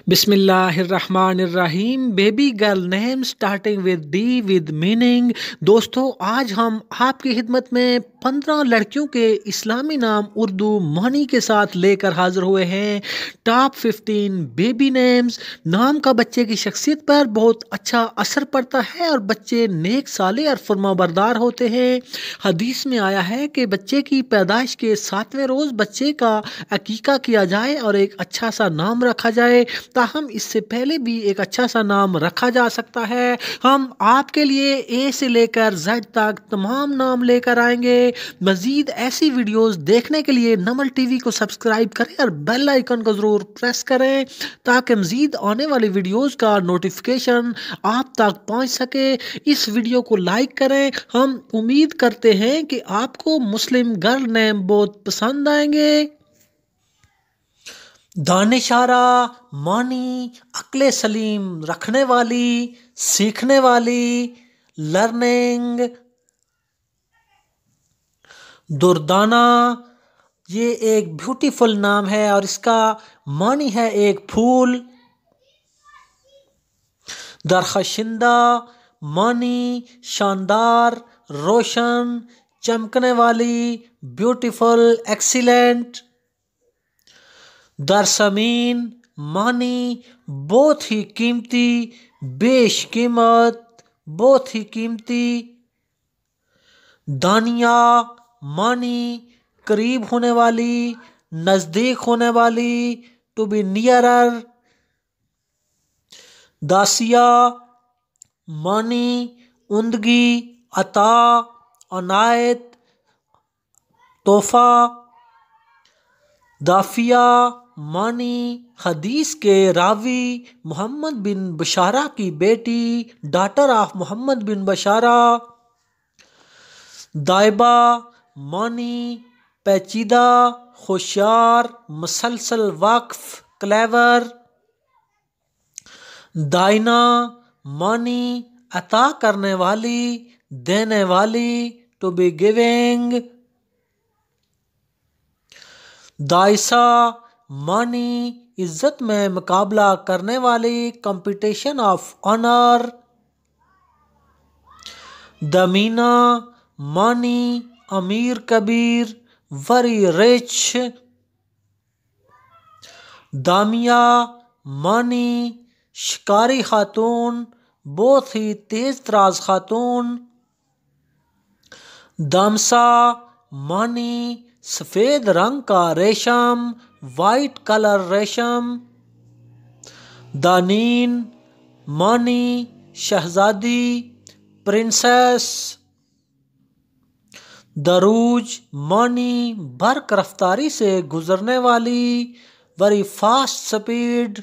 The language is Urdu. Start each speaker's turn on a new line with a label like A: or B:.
A: بسم اللہ الرحمن الرحیم baby girl name starting with D with meaning دوستو آج ہم آپ کی خدمت میں پندرہ لڑکیوں کے اسلامی نام اردو معنی کے ساتھ لے کر حاضر ہوئے ہیں۔ ٹاپ ففٹین بیبی نیمز نام کا بچے کی شخصیت پر بہت اچھا اثر پڑتا ہے اور بچے نیک سالے اور فرما بردار ہوتے ہیں۔ حدیث میں آیا ہے کہ بچے کی پیدائش کے ساتویں روز بچے کا عقیقہ کیا جائے اور ایک اچھا سا نام رکھا جائے۔ تاہم اس سے پہلے بھی ایک اچھا سا نام رکھا جا سکتا ہے۔ ہم آپ کے لیے اے سے لے کر زیڈ تک تمام نام لے کر آئیں گے۔ مزید ایسی ویڈیوز دیکھنے کے لیے نمل ٹی وی کو سبسکرائب کریں اور بیل آئیکن کو ضرور پریس کریں تاکہ مزید آنے والی ویڈیوز کا نوٹیفیکیشن آپ تک پہنچ سکے۔ اس ویڈیو کو لائک کریں۔ ہم امید کرتے ہیں کہ آپ کو مسلم گرل نیم بہت پسند آئیں گے۔ دانشارہ، مانی، عقل سلیم رکھنے والی، سیکھنے والی، لرننگ، دردانہ، یہ ایک بیوٹیفل نام ہے اور اس کا معنی ہے ایک پھول۔ درخشندہ مانی، شاندار، روشن، چمکنے والی بیوٹیفل ایکسیلنٹ درسمین مانی بہت ہی قیمتی، بیش قیمت، بہت ہی قیمتی۔ دانیا مانی قریب ہونے والی، نزدیک ہونے والی ٹو بی نیئرر داسیا مانی اندگی، عطا، عنایت، تحفہ۔ دافیہ مانی حدیث کے راوی محمد بن بشارہ کی بیٹی ڈاٹر آف محمد بن بشارہ۔ دائبہ مانی پیچیدہ، ہوشیار، مسلسل وقف کلیور۔ دائنا مانی عطا کرنے والی، دینے والی ٹو بی گیونگ دائسا مانی عزت میں مقابلہ کرنے والی کمپٹیشن آف آنر۔ دمینا مانی، امیر کبیر، وری رچ دامیا، مانی، شکاری خاتون، بہت ہی تیز تراز خاتون۔ دامسا، مانی، سفید رنگ کا ریشم۔ وائٹ کلر ریشم، دانین، مانی، شہزادی پرنسس دروج، مانی، برق رفتاری سے گزرنے والی، وری فاسٹ سپیڈ